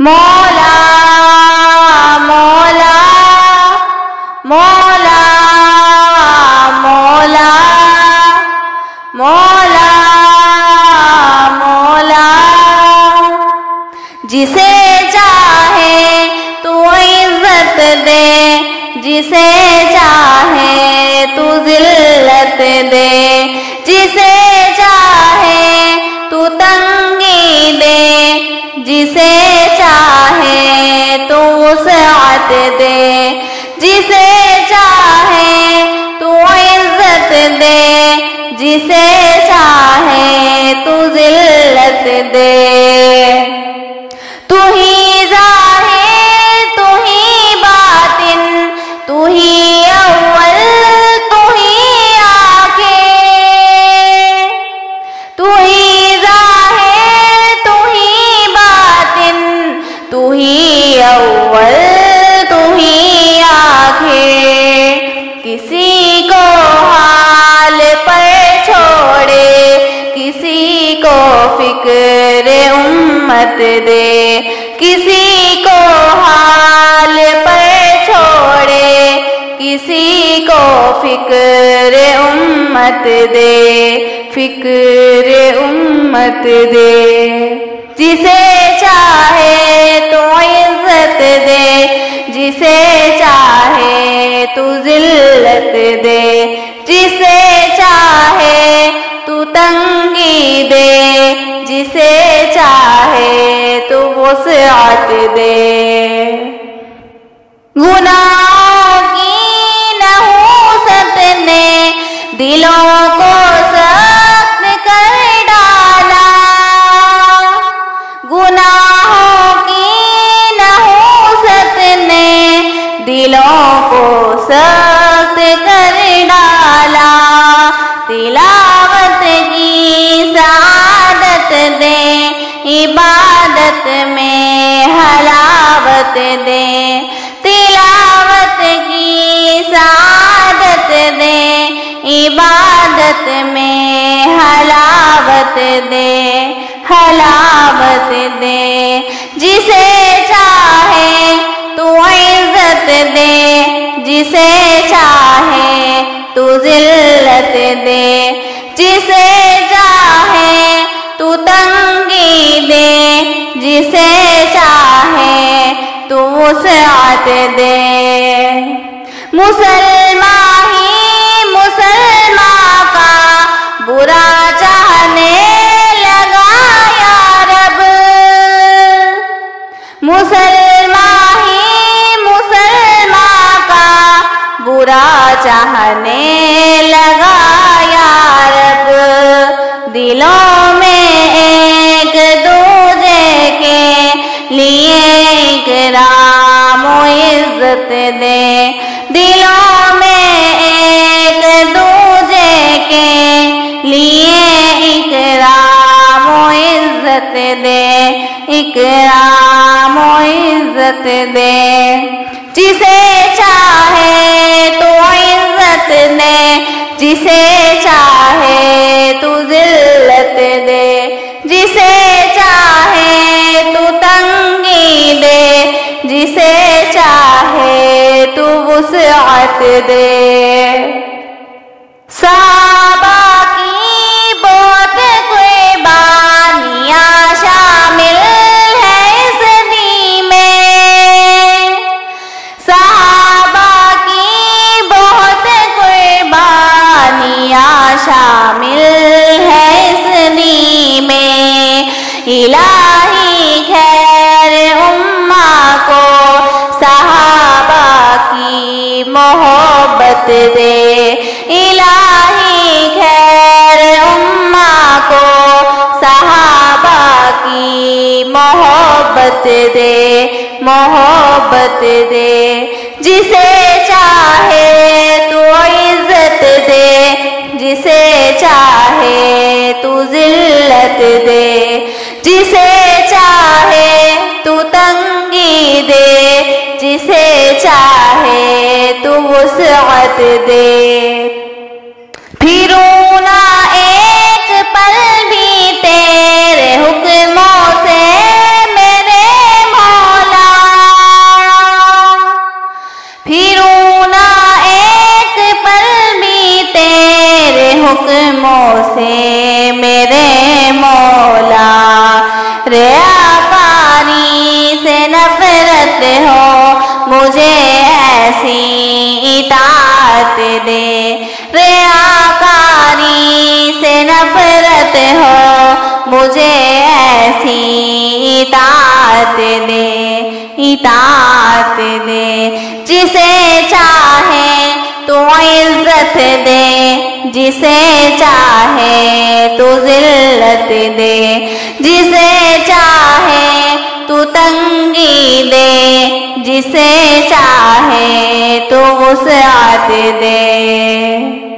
मौला मौला मौला मौला मौला मौला। जिसे चाहे तू इज़्ज़त दे, जिसे चाहे तू जिल्लत दे। वसअत दे। जिसे चाहे तू इज़्ज़त दे। जिसे चाहे तू जिल्लत दे। किसी को हाल पर छोड़े, किसी को फ़िक्र उम्मत दे, किसी को हाल पर छोड़े, किसी को फ़िक्र उम्मत दे, फ़िक्र उम्मत दे। जिसे चाहे तो इज़्ज़त दे, जिसे चाहे तू दे। की ने दिलों को सख्त कर डाला। गुनाहों की दिलों को सख्त कर हलावत दे। तिलावत की सादत दे। इबादत में हलावत दे। हलावत दे। जिसे चाहे तू इज़्ज़त दे। जिसे चाहे तू जिल्लत दे। जिसे चाहे तू तंगी दे। जिसे तू वसअत दे मुसलमान ही मुसलमान का बुरा चाहने लगा या रब। मुसलमान ही मुसलमान का बुरा चाहने दे। दिलों में एक दूजे के लिए इकराम इज़्ज़त दे इकराम इज़्ज़त दे। जिसे चाहे तो इज़्ज़त दे, जिसे चाहे तू जिल्लत तू आते दे। मोहब्बत दे। इलाही खैर उम्मा को सहाबा की मोहब्बत दे मोहब्बत दे। जिसे चाहे तू जिसे चाहे तू वसअत दे। फिर ना एक पल भी तेरे हुक्मों से मेरे मौला। फिर ना एक पल भी तेरे हुक्मों से मेरे मौला। रे पानी से नफरत हो दे। रे आकारी से नफरत हो, मुझे ऐसी इतात दे इतात दे। जिसे चाहे तो इज़्ज़त दे, जिसे चाहे तो जिल्लत दे। जिसे जिसे चाहे तो वसआत दे।